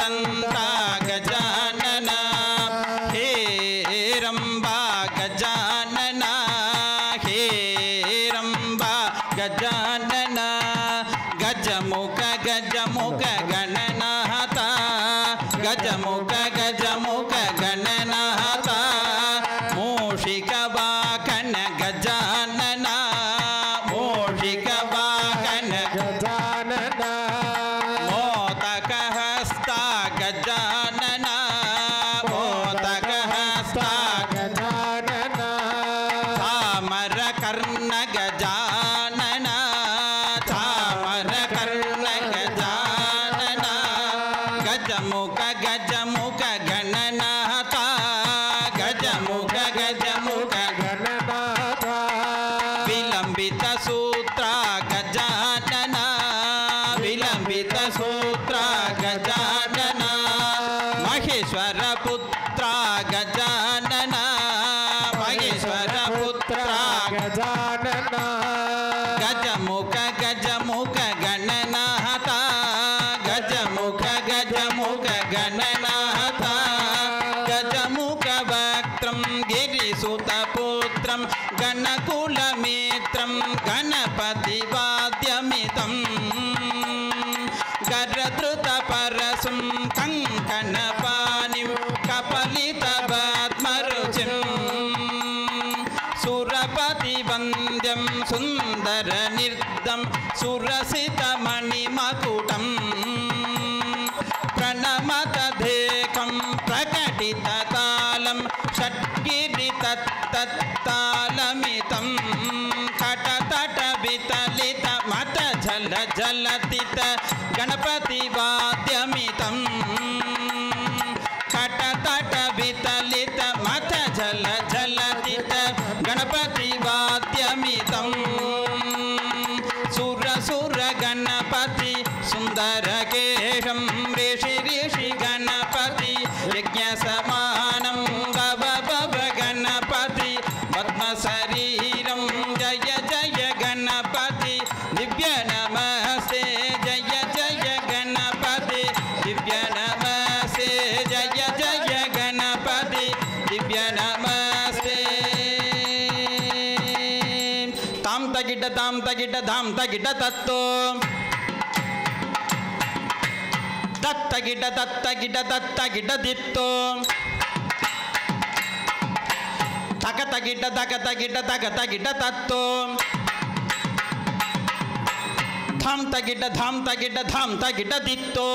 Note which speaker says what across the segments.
Speaker 1: ದಂತ ಗಜಾ ेश्वर पुत्राग सुरपतिवन्द्यं सुन्दरनिर्दं सुरसितमणिमकुटं प्रणमतधेकं प्रकटिततालं षट्गिरितत्तत्तालमितं खटतटवितलितमतझलझलतित गणपतिवाद्य तगिट धाम तगिट धाम तगिट तत्तो तत्तगिट तत्तगिट तत्तगिट दित्तो तक तगिट तक तत्तो धाम तगिट धाम तगिट धाम तगिट दित्तो।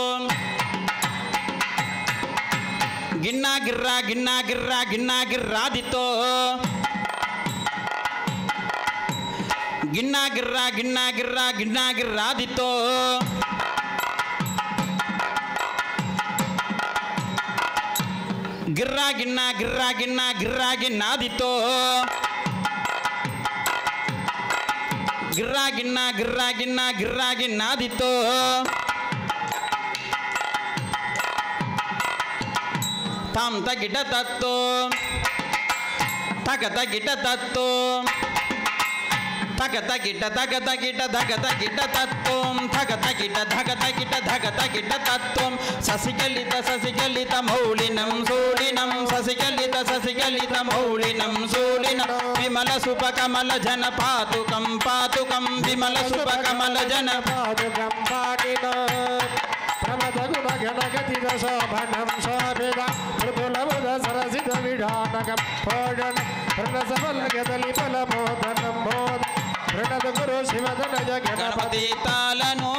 Speaker 1: गिन्ना गिर्रा गिन्ना गिर्रा गिन्ना गिर्रा दित्तो। गिन्ना गिर्रा गिन्ना गिर्रा गिन्ना गिर्रा दितो। गिर्रा, गिन्ना गिर्रा गिन्ना गिर्रा, गिन्ना दितो। गिर्रा, गिन्ना गिर्रा गिन्ना गिर्रा, गिन्ना दितो। ताम तगिट तत्तो। तक तगिट तत्तो। धक तक धक तक धक तक तत्वं धक तक धक तक धक तक तत्वं ससिकलित ससिकलित मौलिनं सूलिनं ससिकलित ससिकलित मौलिनं सूलिनं विमल
Speaker 2: सुपकमल जन पातुकं पातुकं विमल सुपकमल जन पातुकं पाटिकम् प्रमदगुणगणगतिदशोभनं शोभिदं मृदुलमुदसरसितविधानकं भोजनं प्रणसवल्गदलिपलबोधनं बोध ಗುರು ಶಿವಧನಜ ಗಣಪತಿ
Speaker 1: ಗಣಪತಿ ತಾಲನೋ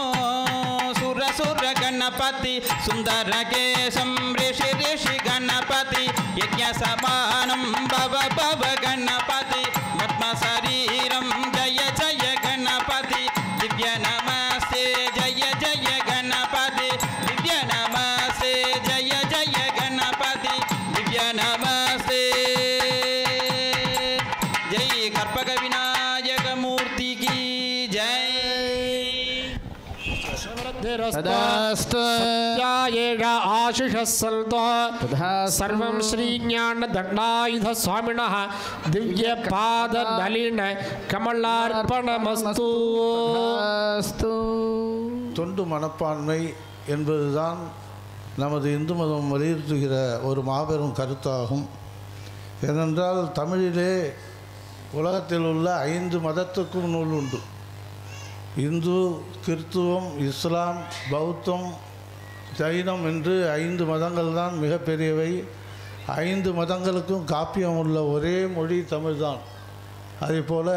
Speaker 1: ಸುರ ಸುರ ಗಣಪತಿ ಸುಂದರ ಕೇಶಂ ಋಷಿ ಋಷಿ ಗಣಪತಿ ಯಜ್ಞ ಸಮಾನಂ ಭವ ಭವ ಗಣಪತಿ ಪದ್ಮ ಶರೀರಂ
Speaker 2: सर्वं श्रीज्ञानदण्डायुधस्वामिनः दिव्यपादनलिन कमलार्पणमस्तु।
Speaker 3: தொண்டு மனப்பான்மை என்பதுதான் நமது இந்து மதம் வலியுறுத்துகிற ஒரு மாபெரும் கருத்தாகும். ஏனென்றால் தமிழிலே உலகத்தில் உள்ள ஐந்து மதத்துக்கும் நூல் உண்டு. இந்து கிறித்துவம் இஸ்லாம் பௌத்தம் ஜைனம் என்று ஐந்து மதங்கள் தான் மிகப்பெரியவை. ஐந்து மதங்களுக்கும் காப்பியம் உள்ள ஒரே மொழி தமிழ்தான். அதேபோல்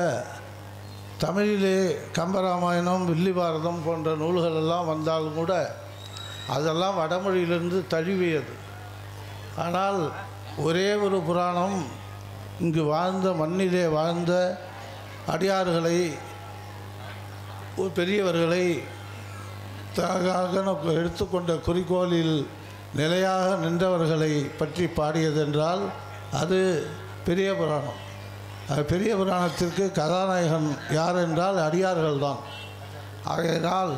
Speaker 3: தமிழிலே கம்பராமாயணம் வில்லிபாரதம் போன்ற நூல்கள் எல்லாம் வந்தாலும் கூட அதெல்லாம் வடமொழியிலிருந்து தழுவியது. ஆனால் ஒரே ஒரு புராணம் இங்கு வாழ்ந்த மண்ணிலே வாழ்ந்த அடியார்களை பெரியவர்களை தனக்காக எடுத்துக்கொண்ட குறிக்கோளில் நிலையாக நின்றவர்களை பற்றி பாடியதென்றால் அது பெரிய புராணம். பெரிய புராணத்திற்கு கதாநாயகன் யார் என்றால் அடியார்கள் தான். ஆகையினால்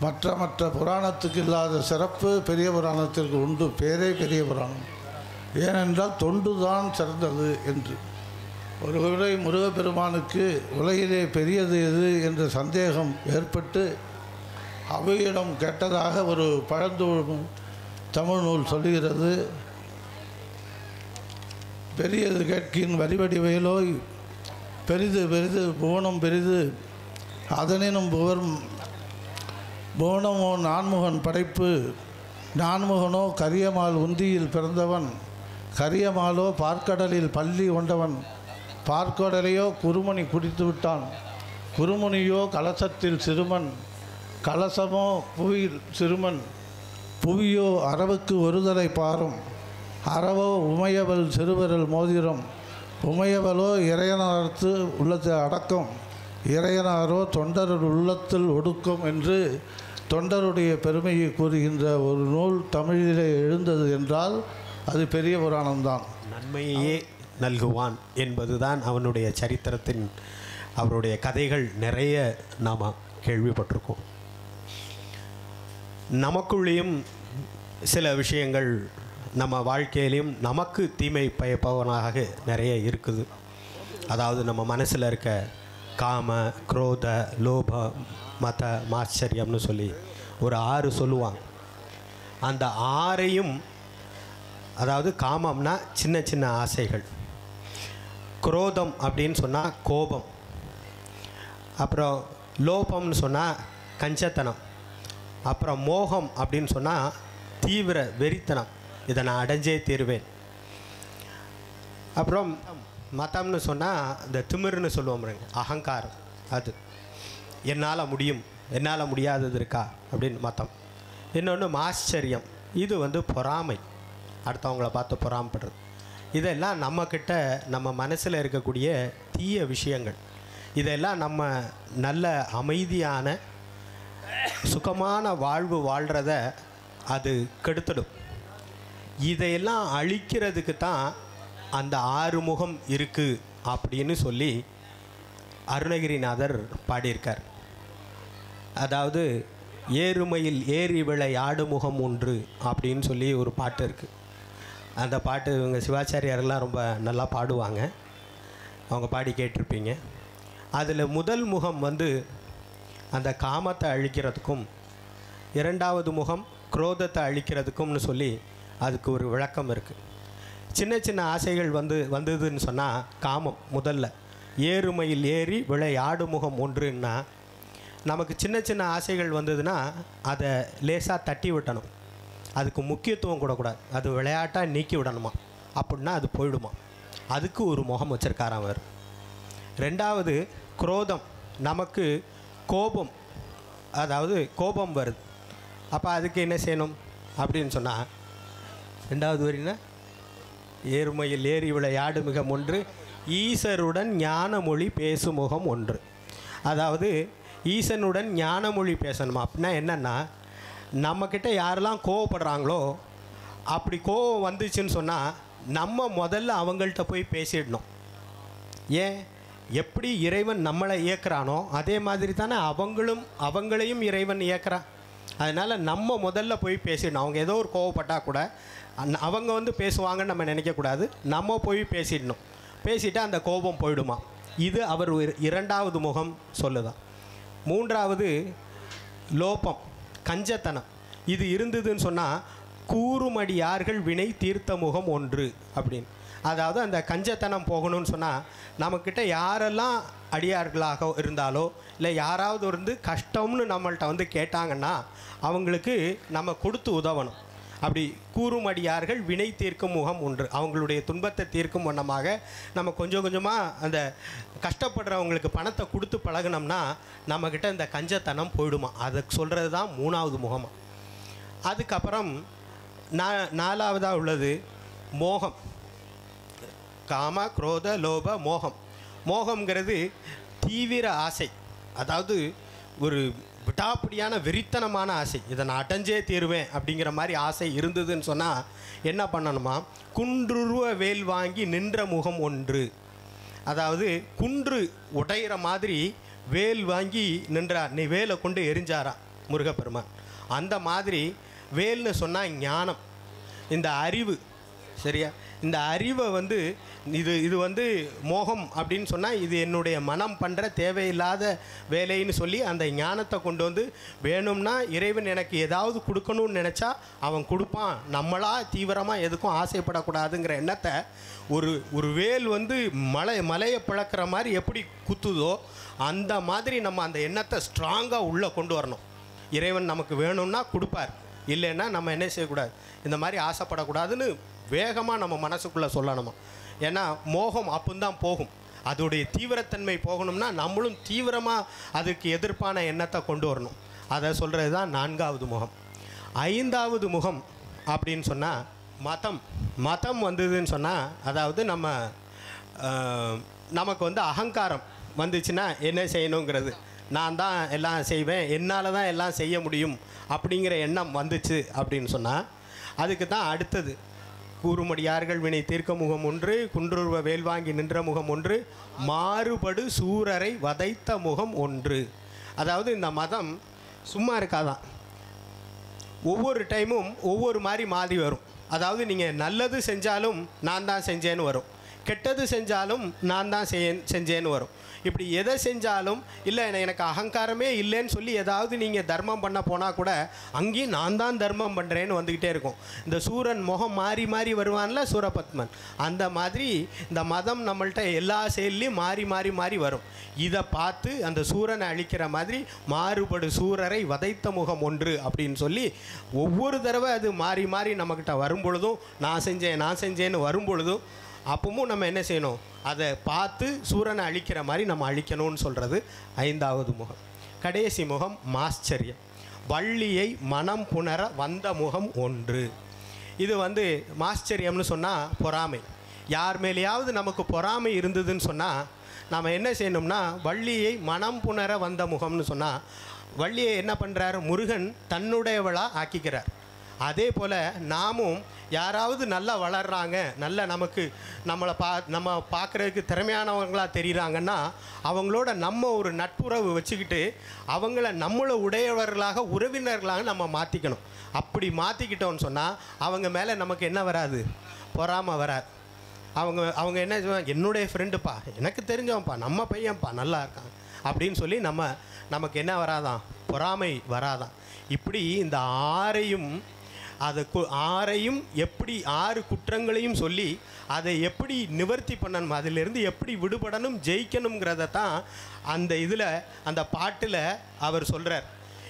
Speaker 3: மற்ற மற்ற புராணத்துக்கு இல்லாத சிறப்பு பெரிய புராணத்திற்கு உண்டு. பேரே பெரிய புராணம். ஏனென்றால் தொண்டு தான் சிறந்தது என்று. ஒரு முருகப்பெருமானுக்கு உலகிலே பெரியது எது என்ற சந்தேகம் ஏற்பட்டு அவையிடம் கெட்டதாக ஒரு பழந்தோழும் தமிழ் நூல் சொல்லுகிறது. பெரியது கேட்கின் வரிவடி வயலோய் பெரிது பெரிது புவனம் பெரிது அதனினும் புவர் புவனமோ நான்முகன் படைப்பு நான்முகனோ கரியமால் உந்தியில் பிறந்தவன் கரியமாலோ பார்க்கடலில் பள்ளி கொண்டவன் பார்க்கடலையோ குருமணி குடித்து விட்டான். குருமுனியோ கலசத்தில் சிறுமன் கலசமோ புவியில் சிறுமன் புவியோ அரவுக்கு ஒருதலை பாரும். அறவோ உமையவள் சிறுவரல் மோதிரம். உமையவளோ இறையனார்த்து உள்ளத்தை அடக்கம். இறையனாரோ தொண்டரர் உள்ளத்தில் ஒடுக்கம் என்று தொண்டருடைய பெருமையை கூறுகின்ற ஒரு நூல் தமிழிலே எழுந்தது என்றால் அது பெரிய புராணம்தான்.
Speaker 4: நன்மையே. நல்குவான் என்பதுதான் அவனுடைய சரித்திரத்தின் அவருடைய கதைகள் நிறைய நாம் கேள்விப்பட்டிருக்கோம். நமக்குள்ளேயும் சில விஷயங்கள் நம்ம வாழ்க்கையிலையும் நமக்கு தீமை பயப்பவனாக நிறைய இருக்குது. அதாவது நம்ம மனசில் இருக்க காம குரோத லோப மத மாச்சரியம்னு சொல்லி ஒரு ஆறு சொல்லுவாங்க. அந்த ஆறையும் அதாவது காமம்னா சின்ன சின்ன ஆசைகள். குரோதம் அப்படின்னு சொன்னால் கோபம். அப்புறம் லோபம்னு சொன்னால் கஞ்சத்தனம். அப்புறம் மோகம் அப்படின்னு சொன்னால் தீவிர வெறித்தனம். இதை நான் அடைஞ்சே தீருவேன். அப்புறம் மதம்னு சொன்னால் இந்த திமிர்னு சொல்லுவோம் அகங்காரம் அது. என்னால் முடியும் என்னால் முடியாதது இருக்கா அப்படின்னு மதம். இன்னொன்று ஆச்சரியம். இது வந்து பொறாமை. அடுத்தவங்கள பார்த்து பொறாமப்படுறது. இதெல்லாம் நம்மக்கிட்ட நம்ம மனசில் இருக்கக்கூடிய தீய விஷயங்கள். இதெல்லாம் நம்ம நல்ல அமைதியான சுகமான வாழ்வு வாழ்கிறத அது கெடுத்துடும். இதையெல்லாம் அழிக்கிறதுக்கு தான் அந்த ஆறுமுகம் இருக்குது அப்படின்னு சொல்லி அருணகிரிநாதர் பாடியிருக்கார். அதாவது ஏறுமையில் ஏறி விளை ஆடுமுகம் ஒன்று அப்படின்னு சொல்லி ஒரு பாட்டு இருக்குது அந்த பாட்டு இவங்க சிவாச்சாரியாரெல்லாம் ரொம்ப நல்லா பாடுவாங்க. அவங்க பாடி கேட்டிருப்பீங்க. அதில் முதல் முகம் வந்து அந்த காமத்தை அழிக்கிறதுக்கும் இரண்டாவது முகம் குரோதத்தை அழிக்கிறதுக்கும்னு சொல்லி அதுக்கு ஒரு விளக்கம் இருக்குது சின்ன சின்ன ஆசைகள் வந்து வந்ததுன்னு சொன்னால் காமம் முதல்ல. ஏறுமையில் ஏறி விளை ஆடுமுகம் ஒன்றுன்னா நமக்கு சின்ன சின்ன ஆசைகள் வந்ததுன்னா அதை லேசாக தட்டி விட்டணும். அதுக்கு முக்கியத்துவம் கொடுக்கூடாது அது விளையாட்டாக நீக்கி விடணுமா? அப்படின்னா அது போயிடுமா? அதுக்கு ஒரு முகம் வச்சுருக்காராம் அவர். ரெண்டாவது குரோதம். நமக்கு கோபம். அதாவது கோபம் வருது. அப்போ அதுக்கு என்ன செய்யணும்? அப்படின்னு சொன்னால் ரெண்டாவது வரின்னா ஏறுமையில் ஏறி விளையாடு மிகம் ஒன்று. ஈசருடன் ஞானமொழி பேசும் முகம் ஒன்று. அதாவது ஈசனுடன் ஞானமொழி பேசணுமா? அப்படின்னா என்னென்னா நம்மக்கிட்ட யாரெல்லாம் கோவப்படுறாங்களோ அப்படி கோவம் வந்துச்சுன்னு சொன்னால் நம்ம முதல்ல அவங்கள்ட்ட போய் பேசிடணும். ஏன்? எப்படி இறைவன் நம்மளை இயக்குறானோ அதே மாதிரி தானே அவங்களும் அவங்களையும் இறைவன் இயக்குறான் அதனால் நம்ம முதல்ல போய் பேசிடணும். அவங்க ஏதோ ஒரு கோவப்பட்டால் கூட அவங்க வந்து பேசுவாங்கன்னு நம்ம நினைக்கக்கூடாது நம்ம போய் பேசிடணும். பேசிட்டு அந்த கோபம் போயிடுமா? இது அவர் இரண்டாவது முகம் சொல்லுதான். மூன்றாவது லோபம். கஞ்சத்தனம். இது இருந்ததுன்னு சொன்னால் கூறுமடியார்கள் வினை தீர்த்த முகம் ஒன்று அப்படின்னு. அதாவது அந்த கஞ்சத்தனம் போகணும்னு சொன்னால் நம்மக்கிட்ட யாரெல்லாம் அடியார்களாக இருந்தாலோ இல்லை யாராவது வந்து கஷ்டம்னு நம்மள்கிட்ட வந்து கேட்டாங்கன்னா அவங்களுக்கு நம்ம கொடுத்து உதவணும். அப்படி கூறும் அடியார்கள் வினை தீர்க்கும் முகம் ஒன்று. அவங்களுடைய துன்பத்தை தீர்க்கும் வண்ணமாக நம்ம கொஞ்சம் கொஞ்சமாக அந்த கஷ்டப்படுறவங்களுக்கு பணத்தை கொடுத்து பழகுனோம்னா நம்மக்கிட்ட இந்த கஞ்சத்தனம் போயிடுமா? அதை சொல்கிறது தான் மூணாவது முகமாக அதுக்கப்புறம் நா நாலாவதாக உள்ளது மோகம். காம குரோத லோப மோகம். மோகம்ங்கிறது தீவிர ஆசை. அதாவது ஒரு விடாப்பிடியான வெறித்தனமான ஆசை. இதை நான் அடைஞ்சே தீருவேன் அப்படிங்கிற மாதிரி ஆசை இருந்ததுன்னு சொன்னால் என்ன பண்ணணுமா? குன்றுருவ வேல் வாங்கி நின்ற முகம் ஒன்று. அதாவது குன்று உடையிற மாதிரி வேல் வாங்கி நின்றா நீ வேலை கொண்டு எரிஞ்சாரா முருகப்பெருமான்? அந்த மாதிரி வேல்னு சொன்னால் ஞானம். இந்த அறிவு சரியா? இந்த அறிவை வந்து இது இது வந்து மோகம் அப்படின்னு சொன்னால் இது என்னுடைய மனம் பண்ணுற தேவையில்லாத வேலைன்னு சொல்லி அந்த ஞானத்தை கொண்டு வந்து வேணும்னா இறைவன் எனக்கு ஏதாவது கொடுக்கணும்னு நினச்சா அவன் கொடுப்பான். நம்மளாக தீவிரமாக எதுக்கும் ஆசைப்படக்கூடாதுங்கிற எண்ணத்தை ஒரு ஒரு வேல் வந்து மலை மலையை பிளக்கிற மாதிரி எப்படி குத்துதோ அந்த மாதிரி நம்ம அந்த எண்ணத்தை ஸ்ட்ராங்காக உள்ளே கொண்டு வரணும். இறைவன் நமக்கு வேணும்னா கொடுப்பார். இல்லைன்னா நம்ம என்ன செய்யக்கூடாது? இந்த மாதிரி ஆசைப்படக்கூடாதுன்னு வேகமாக நம்ம மனசுக்குள்ளே சொல்லணுமா? ஏன்னா மோகம் அப்பந்தான் போகும். அதோடைய தீவிரத்தன்மை போகணும்னா நம்மளும் தீவிரமாக அதுக்கு எதிர்ப்பான எண்ணத்தை கொண்டு வரணும். அதை சொல்கிறது தான் நான்காவது முகம். ஐந்தாவது முகம் அப்படின்னு சொன்னால் மதம். மதம் வந்ததுன்னு சொன்னால் அதாவது நம்ம நமக்கு வந்து அகங்காரம் வந்துச்சுன்னா என்ன செய்யணுங்கிறது? நான் தான் எல்லாம் செய்வேன். என்னால் தான் எல்லாம் செய்ய முடியும். அப்படிங்கிற எண்ணம் வந்துச்சு அப்படின்னு சொன்னால் அதுக்கு தான் அடுத்தது. கூறுமடியார்கள் வினை தீர்க்க முகம் ஒன்று குன்றுருவ வேல் வாங்கி நின்ற முகம் ஒன்று மாறுபடு சூரரை வதைத்த முகம் ஒன்று. அதாவது இந்த மதம் சும்மா இருக்காதான். ஒவ்வொரு டைமும் ஒவ்வொரு மாதிரி மாறி வரும். அதாவது நீங்கள் நல்லது செஞ்சாலும் நான் தான் செஞ்சேன்னு வரும். கெட்டது செஞ்சாலும் நான் தான் செய் செஞ்சேன்னு வரும். இப்படி எதை செஞ்சாலும் இல்லை எனக்கு அகங்காரமே இல்லைன்னு சொல்லி ஏதாவது நீங்கள் தர்மம் பண்ண போனால் கூட அங்கேயும் நான் தான் தர்மம் பண்ணுறேன்னு வந்துக்கிட்டே இருக்கும். இந்த சூரன் முகம் மாறி மாறி வருவான்ல சூரபத்மன். அந்த மாதிரி இந்த மதம் நம்மள்கிட்ட எல்லா செயல்லையும் மாறி மாறி மாறி வரும். இதை பார்த்து அந்த சூரனை அழிக்கிற மாதிரி மாறுபடு சூரரை வதைத்த முகம் ஒன்று அப்படின்னு சொல்லி ஒவ்வொரு தடவை அது மாறி மாறி நம்மக்கிட்ட வரும் பொழுதும் நான் செஞ்சேன் நான் செஞ்சேன்னு வரும் பொழுதும் அப்பவும் நம்ம என்ன செய்யணும்? அதை பார்த்து சூரனை அழிக்கிற மாதிரி நம்ம அழிக்கணும்னு சொல்கிறது ஐந்தாவது முகம். கடைசி முகம் மாஸ்சரியம். வள்ளியை மனம் புணர வந்த முகம் ஒன்று. இது வந்து மாஸ்டரியம்னு சொன்னால் பொறாமை. யார் மேலேயாவது நமக்கு பொறாமை இருந்ததுன்னு சொன்னால் நாம் என்ன செய்யணும்னா வள்ளியை மனம் புணர வந்த முகம்னு சொன்னால் வள்ளியை என்ன பண்ணுறார் முருகன் தன்னுடையவளாக ஆக்கிக்கிறார். அதே போல் நாமும் யாராவது நல்லா வளர்கிறாங்க நல்ல நமக்கு நம்மளை பா நம்ம பார்க்குறதுக்கு திறமையானவங்களாக தெரியுறாங்கன்னா அவங்களோட நம்ம ஒரு நட்புறவு வச்சுக்கிட்டு அவங்கள நம்மளை உடையவர்களாக உறவினர்களாக நம்ம மாற்றிக்கணும் அப்படி மாற்றிக்கிட்டோம்னு சொன்னால் அவங்க மேலே நமக்கு என்ன வராது? பொறாமை வராது. அவங்க அவங்க என்ன சொல்லுவாங்க என்னுடைய ஃப்ரெண்டுப்பா எனக்கு தெரிஞ்சவன்ப்பா நம்ம பையன்ப்பா நல்லா இருக்கான். அப்படின்னு சொல்லி நம்ம நமக்கு என்ன வராதான்? பொறாமை வராதான். இப்படி இந்த ஆறையும் அதை கு ஆறையும் எப்படி ஆறு குற்றங்களையும் சொல்லி அதை எப்படி நிவர்த்தி பண்ணணும் அதிலிருந்து எப்படி விடுபடணும் ஜெயிக்கணுங்கிறத தான் அந்த இதில் அந்த பாட்டில் அவர் சொல்கிறார்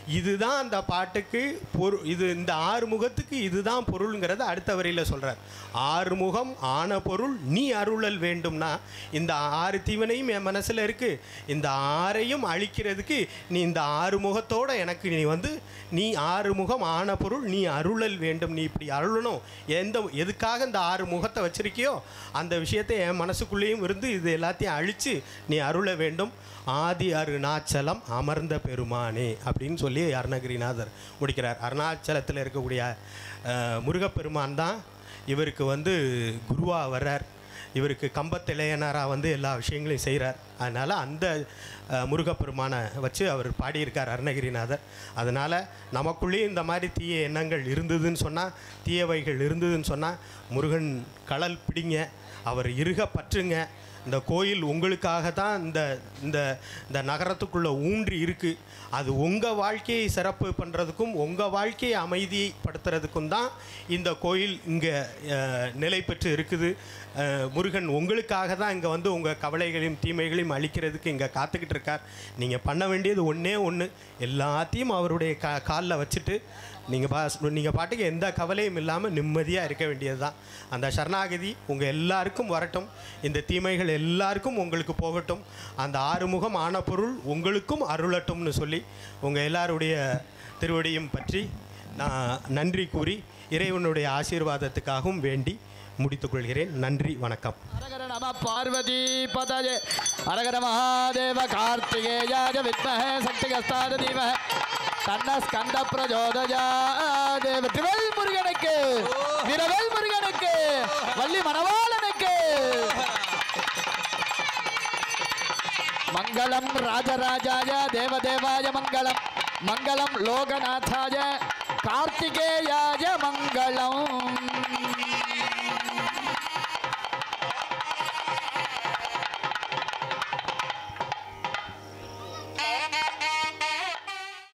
Speaker 4: இதுதான் அந்த பாட்டுக்கு பொரு இது இந்த ஆறு முகத்துக்கு இதுதான் பொருளுங்கிறத அடுத்த வரியில் சொல்கிறார் ஆறு முகம் ஆன பொருள் நீ அருளல் வேண்டும்னா இந்த ஆறு தீவனையும் என் மனசில் இருக்குது இந்த ஆறையும் அழிக்கிறதுக்கு நீ இந்த ஆறுமுகத்தோடு எனக்கு நீ வந்து நீ ஆறு முகம் ஆன பொருள் நீ அருளல் வேண்டும். நீ இப்படி அருளணும். எந்த எதுக்காக இந்த ஆறு முகத்தை வச்சுருக்கியோ அந்த விஷயத்தை என் மனசுக்குள்ளேயும் இருந்து இது எல்லாத்தையும் அழித்து நீ அருள வேண்டும். ஆதி அருணாச்சலம் அமர்ந்த பெருமானே அப்படின்னு சொல்லி அருணகிரிநாதர் முடிக்கிறார். அருணாச்சலத்தில் இருக்கக்கூடிய முருகப்பெருமான் தான் இவருக்கு வந்து குருவாக வர்றார். இவருக்கு கம்பத்திலையனாராக வந்து எல்லா விஷயங்களையும் செய்கிறார் அதனால் அந்த முருகப்பெருமானை வச்சு அவர் பாடியிருக்கார் அருணகிரிநாதர் அதனால் நமக்குள்ளேயும் இந்த மாதிரி தீய எண்ணங்கள் இருந்ததுன்னு சொன்னால் தீயவைகள் இருந்ததுன்னு சொன்னால் முருகன் களல் பிடிங்க அவர் இருக பற்றுங்க இந்த கோயில் உங்களுக்காக தான் இந்த இந்த இந்த நகரத்துக்குள்ளே ஊன்றி இருக்குது அது உங்கள் வாழ்க்கையை சிறப்பு பண்ணுறதுக்கும் உங்கள் வாழ்க்கையை அமைதிப்படுத்துறதுக்கும் தான் இந்த கோயில் இங்கே நிலை பெற்று இருக்குது. முருகன் உங்களுக்காக தான் இங்கே வந்து உங்கள் கவலைகளையும் தீமைகளையும் அழிக்கிறதுக்கு இங்கே காத்துக்கிட்டு இருக்கார். நீங்கள் பண்ண வேண்டியது ஒன்றே ஒன்று எல்லாத்தையும் அவருடைய கா காலில் வச்சுட்டு நீங்கள் பா நீங்கள் பாட்டுக்கு எந்த கவலையும் இல்லாமல் நிம்மதியாக இருக்க வேண்டியது தான் அந்த சரணாகதி உங்கள் எல்லாருக்கும் வரட்டும். இந்த தீமைகள் எல்லாருக்கும் உங்களுக்கு போகட்டும். அந்த ஆறுமுகம் ஆன பொருள் உங்களுக்கும் அருளட்டும்னு சொல்லி உங்கள் எல்லாருடைய திருவடியும் பற்றி நான் நன்றி கூறி இறைவனுடைய ஆசீர்வாதத்துக்காகவும் வேண்டி முடித்துக்கொள்கிறேன் நன்றி வணக்கம்.
Speaker 5: அரகர நம பார்வதி பதயே அரகர மகாதேவ கார்த்திகேயாய வித்மஹே சக்திகஸ்தாத தீமஹ. தன்ன ஸ்கந்த பிரஜோதயாதே வெற்றிவேல் முருகனுக்கு வீரவேல் முருகனுக்கு வள்ளி மணவாளனுக்கு मंगलम राजराजाय देवदेवाय मंगलम मंगलम लोकनाथाय कार्तिकेयाय मंगलम